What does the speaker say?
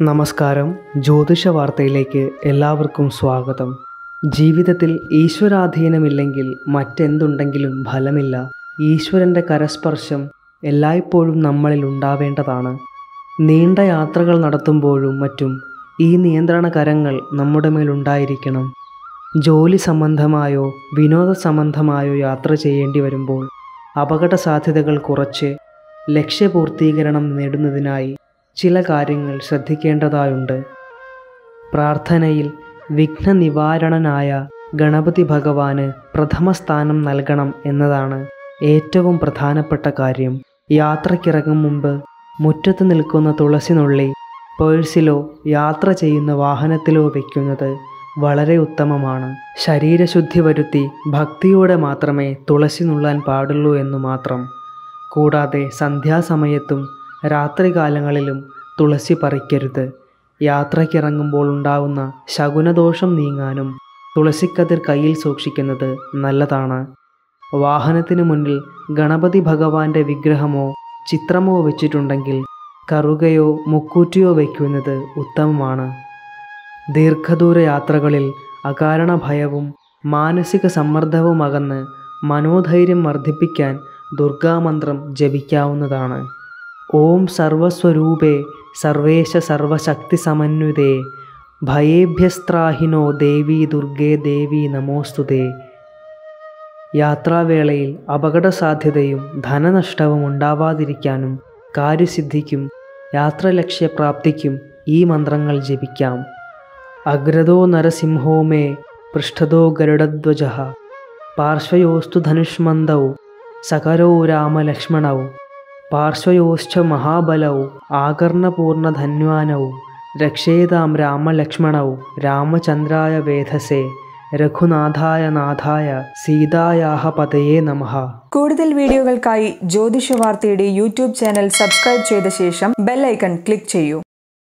നമസ്കാരം. ജ്യോതിഷ വാർത്തയിലേക്ക് എല്ലാവർക്കും സ്വാഗതം. ജീവിതത്തിൽ ഈശ്വരാധീനമില്ലെങ്കിൽ മറ്റെന്തുണ്ടെങ്കിലും ഫലമില്ല. ഈശ്വരന്റെ കരസ്പർശം എല്ലായ്പ്പോഴും നമ്മളിൽ ഉണ്ടാവേണ്ടതാണ്. നീണ്ട യാത്രകൾ നടത്തുമ്പോഴും മറ്റും ഈ നിയന്ത്രണ കരങ്ങൾ നമ്മുടെ മേലുണ്ടായിരിക്കണം ജോലി സംബന്ധമായോ വിനോദ സംബന്ധമായോ യാത്ര ചെയ്യേണ്ടി വരുമ്പോൾ അപകട സാധ്യതകൾ കുറച്ച് ലക്ഷ്യപൂർത്തീകരണം നേടുന്നതിനായി ചില കാര്യങ്ങൾ ശ്രദ്ധിക്കേണ്ടതായുണ്ട്. പ്രാർത്ഥനയിൽ വിഘ്ന നിവാരണനായ ഗണപതി ഭഗവാന് പ്രഥമ സ്ഥാനം നൽകണം എന്നതാണ് ഏറ്റവും പ്രധാനപ്പെട്ട കാര്യം. യാത്രയ്ക്കിറങ്ങും മുമ്പ് മുറ്റത്ത് നിൽക്കുന്ന തുളസിനുള്ളി പേഴ്സിലോ യാത്ര ചെയ്യുന്ന വാഹനത്തിലോ വയ്ക്കുന്നത് വളരെ ഉത്തമമാണ്. ശരീരശുദ്ധി വരുത്തി ഭക്തിയോടെ മാത്രമേ തുളസി നുള്ളാൻ പാടുള്ളൂ എന്നു മാത്രം. കൂടാതെ സന്ധ്യാസമയത്തും രാത്രികാലങ്ങളിലും തുളസി പറിക്കരുത്. യാത്രയ്ക്കിറങ്ങുമ്പോൾ ഉണ്ടാവുന്ന ശകുനദോഷം നീങ്ങാനും തുളസിക്കതിർ കയ്യിൽ സൂക്ഷിക്കുന്നത് നല്ലതാണ്. വാഹനത്തിനു മുന്നിൽ ഗണപതി ഭഗവാന്റെ വിഗ്രഹമോ ചിത്രമോ വെച്ചിട്ടുണ്ടെങ്കിൽ കറുകയോ മുക്കൂറ്റിയോ വയ്ക്കുന്നത് ഉത്തമമാണ്. ദീർഘദൂര യാത്രകളിൽ അകാരണ ഭയവും മാനസിക സമ്മർദ്ദവും അകന്ന് മനോധൈര്യം വർദ്ധിപ്പിക്കാൻ ദുർഗാമന്ത്രം ജപിക്കാവുന്നതാണ്. ഓം സർവസ്വരൂപേ സർവേശ സർവശക്തി സമന്വിതേ ഭയേഭ്യസ്ത്രാഹിനോ ദേവി ദുർഗേ ദേവി നമോസ്തുതേ. യാത്രാവേളയിൽ അപകട സാധ്യതയും ധനനഷ്ടവും ഉണ്ടാവാതിരിക്കാനും കാര്യസിദ്ധിക്കും യാത്രലക്ഷ്യപ്രാപ്തിക്കും ഈ മന്ത്രങ്ങൾ ജപിക്കാം. അഗ്രതോ നരസിംഹോ മേ പൃഷ്ഠതോ ഗരുഡധ്വജ. പാർശ്വയോസ്തു ധനുഷ്മന്ദൗ സകരോ രാമലക്ഷ്മണൗ. പാർശ്വയോശ്ച മഹാബലവും മഹാബലൗ ആകർണപൂർണധന്വാനൗ രക്ഷേതാം രാമലക്ഷ്മണവും രാമചന്ദ്രായ വേധസേ രഘുനാഥായ നാഥായ സീതായാഹ പതയേ നമ. കൂടുതൽ വീഡിയോകൾക്കായി ജ്യോതിഷ വാർത്തയുടെ യൂട്യൂബ് ചാനൽ സബ്സ്ക്രൈബ് ചെയ്ത ശേഷം ബെല്ലൈക്കൺ ക്ലിക്ക് ചെയ്യൂ.